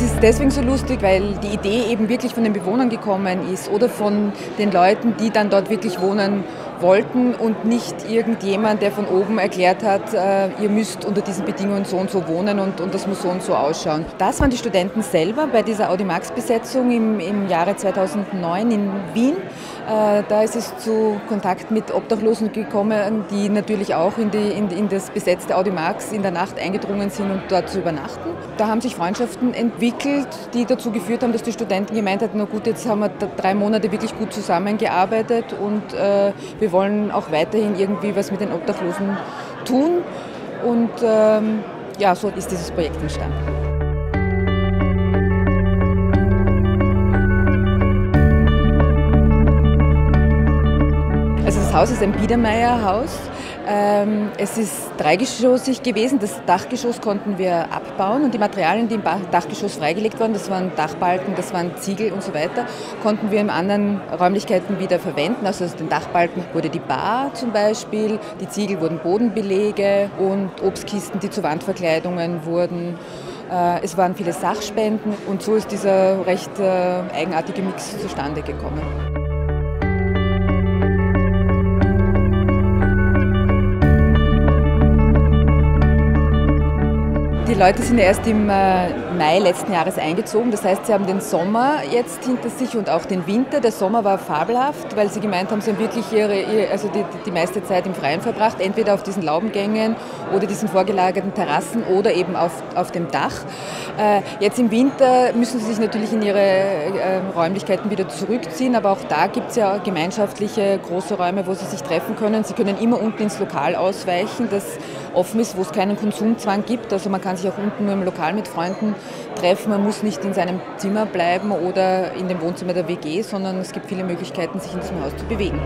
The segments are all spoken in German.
ist deswegen so lustig, weil die Idee eben wirklich von den Bewohnern gekommen ist oder von den Leuten, die dann dort wirklich wohnen wollten und nicht irgendjemand, der von oben erklärt hat, äh, ihr müsst unter diesen Bedingungen so und so wohnen und, und das muss so und so ausschauen. Das waren die Studenten selber bei dieser Audimax-Besetzung im, im Jahre 2009 in Wien. Äh, da ist es zu Kontakt mit Obdachlosen gekommen, die natürlich auch in, die, in, in das besetzte Audimax in der Nacht eingedrungen sind und dort zu übernachten. Da haben sich Freundschaften entwickelt, die dazu geführt haben, dass die Studenten gemeint hatten, na gut, jetzt haben wir drei Monate wirklich gut zusammengearbeitet und äh, wir wir wollen auch weiterhin irgendwie was mit den Obdachlosen tun. Und ähm, ja, so ist dieses Projekt entstanden. Das Haus ist ein Biedermeier-Haus. Ähm, es ist dreigeschossig gewesen. Das Dachgeschoss konnten wir abbauen und die Materialien, die im Dachgeschoss freigelegt waren, das waren Dachbalken, das waren Ziegel und so weiter, konnten wir in anderen Räumlichkeiten wieder verwenden. Also aus den Dachbalken wurde die Bar zum Beispiel, die Ziegel wurden Bodenbelege und Obstkisten, die zu Wandverkleidungen wurden. Äh, es waren viele Sachspenden und so ist dieser recht äh, eigenartige Mix zustande gekommen. Leute sind erst im äh, Mai letzten Jahres eingezogen. Das heißt, sie haben den Sommer jetzt hinter sich und auch den Winter. Der Sommer war fabelhaft, weil sie gemeint haben, sie haben wirklich ihre, also die, die meiste Zeit im Freien verbracht, entweder auf diesen Laubengängen oder diesen vorgelagerten Terrassen oder eben auf, auf dem Dach. Äh, jetzt im Winter müssen sie sich natürlich in ihre ähm, Räumlichkeiten wieder zurückziehen, aber auch da gibt es ja gemeinschaftliche große Räume, wo sie sich treffen können. Sie können immer unten ins Lokal ausweichen, das offen ist, wo es keinen Konsumzwang gibt. Also man kann sich auch unten nur im Lokal mit Freunden treffen. Man muss nicht in seinem Zimmer bleiben oder in dem Wohnzimmer der WG, sondern es gibt viele Möglichkeiten, sich in diesem Haus zu bewegen.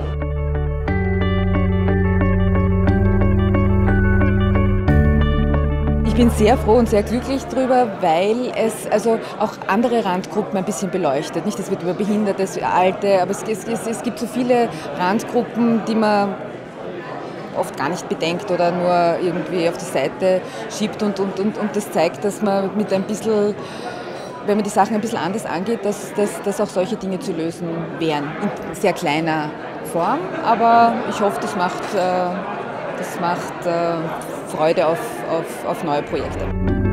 Ich bin sehr froh und sehr glücklich darüber, weil es also auch andere Randgruppen ein bisschen beleuchtet. Nicht, es wird über Behinderte, Alte, aber es, es, es gibt so viele Randgruppen, die man oft gar nicht bedenkt oder nur irgendwie auf die Seite schiebt und, und, und, und das zeigt, dass man mit ein bisschen wenn man die Sachen ein bisschen anders angeht, dass, dass, dass auch solche Dinge zu lösen wären. In sehr kleiner Form, aber ich hoffe, das macht, äh, das macht äh, Freude auf, auf, auf neue Projekte.